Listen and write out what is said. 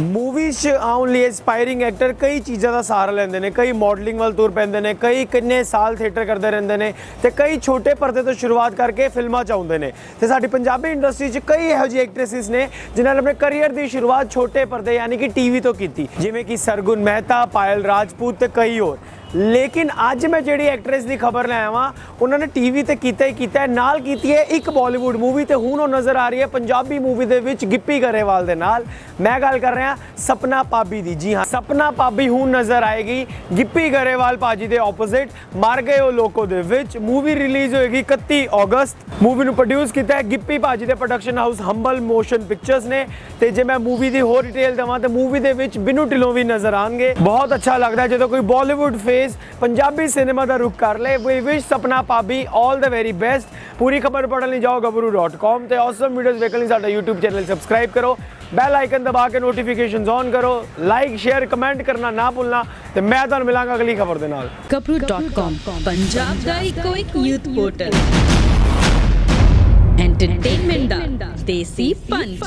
Movies 'ਚ ਆਉਣ ਲਈ ਐਸਪਾਇਰਿੰਗ ਐਕਟਰ ਕਈ ਚੀਜ਼ਾਂ ਦਾ ਸਹਾਰਾ ਲੈਂਦੇ ਨੇ, ਕਈ ਮਾਡਲਿੰਗ ਵੱਲ ਤੁਰ ਪੈਂਦੇ ਨੇ, ਕਈ ਕਿੰਨੇ ਸਾਲ ਥੀਏਟਰ ਕਰਦੇ ਰਹਿੰਦੇ ਨੇ ਤੇ ਕਈ ਛੋਟੇ ਪਰਦੇ ਤੋਂ ਸ਼ੁਰੂਆਤ ਕਰਕੇ ਫਿਲਮਾਂ 'ਚ ਆਉਂਦੇ ਨੇ। ਤੇ ਸਾਡੀ ਪੰਜਾਬੀ ਇੰਡਸਟਰੀ 'ਚ ਕਈ ਇਹੋ ਜਿਹੇ ਐਕਟ੍ਰੈਸਿਸ ਨੇ ਜਿਨ੍ਹਾਂ ਨੇ ਆਪਣੇ ਕੈਰੀਅਰ ਦੀ ਸ਼ੁਰੂਆਤ ਛੋਟੇ ਪਰਦੇ ਯਾਨੀ ਕਿ ਟੀਵੀ ਤੋਂ ਕੀਤੀ। ਜਿਵੇਂ ਕਿ ਸਰਗੁਣ ਮਹਿਤਾ, ਪਾਇਲ ਰਾਜਪੂਤ ਤੇ ਕਈ ਹੋਰ। ਲੇਕਿਨ ਅੱਜ ਮੈਂ ਜਿਹੜੀ ਐਕਟ੍ਰੈਸ ਦੀ ਖਬਰ ਲੈ ਆਵਾਂ, ਉਹਨਾਂ ਨੇ ਟੀਵੀ ਤੇ ਕੀਤਾ ਹੀ ਕੀਤਾ ਨਾਲ ਕੀਤੀ ਹੈ ਇੱਕ ਬਾਲੀਵੁੱਡ ਮੂਵੀ ਤੇ ਹੁਣ ਉਹ ਨਜ਼ਰ ਆ ਰਹੀ ਹੈ ਪੰਜਾਬੀ ਮੂਵੀ ਦੇ ਵਿੱਚ ਗਿੱਪੀ ਗਰੇਵਾਲ ਦੇ ਨਾਲ। ਮੈਂ ਗੱਲ ਕਰ ਰਿਹਾ ਸਪਨਾ ਪਾਬੀ ਦੀ। ਜੀ ਹਾਂ, ਸਪਨਾ ਪਾਬੀ ਹੁਣ ਨਜ਼ਰ ਆਏਗੀ, ਗਿੱਪੀ ਗਰੇਵਾਲ ਪਾਜੀ ਦੇ ਆਪੋਜ਼ਿਟ ਮਰ ਗਏ ਉਹ ਲੋਕੋ ਦੇ ਵਿੱਚ। ਮੂਵੀ ਰਿਲੀਜ਼ ਹੋਏਗੀ 31 ਅਗਸਤ। ਮੂਵੀ ਨੂੰ ਪ੍ਰੋਡਿਊਸ ਕੀਤਾ ਹੈ ਗਿੱਪੀ ਪਾਜੀ ਦੇ production house humble motion pictures ਨੇ। ਤੇ ਜੇ ਮੈਂ ਮੂਵੀ ਦੀ ਹੋਰ ਡਿਟੇਲ ਦਵਾਂ, ਤਾਂ ਮੂਵੀ ਦੇ ਵਿੱਚ ਬਿਨੂ ਢਿੱਲੋਂ ਵੀ ਨਜ਼ਰ ਆਣਗੇ ਬਹੁਤ ਅੱਛਾ ਲੱਗਦਾ ਜਦੋਂ ਕੋਈ ਬਾਲੀਵੁੱਡ ਫੇਸ ਪੰਜਾਬੀ ਸਿਨੇਮਾ ਦਾ ਰੁਖ ਕਰ ਲੇ ਵੀ ਵਿਸ਼ ਸਪਨਾ ਪਾਬੀ 올 ਦ ਵੈਰੀ ਬੈਸਟ ਪੂਰੀ ਖਬਰ ਪੜ੍ਹਨ ਲਈ ਜਾਓ gabru.com ਤੇ ਔਸਮ ਵੀਡੀਓਜ਼ ਵੇਖਣ ਲਈ ਸਾਡਾ YouTube ਚੈਨਲ ਸਬਸਕ੍ਰਾਈਬ ਕਰੋ ਬੈਲ ਆਈਕਨ ਦਬਾ ਕੇ ਨੋਟੀਫਿਕੇਸ਼ਨਸ ਔਨ ਕਰੋ ਲਾਈਕ ਸ਼ੇਅਰ ਕਮੈਂਟ ਕਰਨਾ ਨਾ ਭੁੱਲਣਾ ਤੇ ਮੈਂ ਤੁਹਾਨੂੰ ਮਿਲਾਂਗਾ ਅਗਲੀ ਖਬਰ ਦੇ ਨਾਲ ਕਪਰੂ.com ਪੰਜਾਬ ਦਾ ਇੱਕੋ ਇੱਕ ਯੂਥ ਪੋਰਟਲ ਐਂਟਰਟੇਨਮੈਂਟ ਦਾ ਦੇਸੀ ਪੰਚ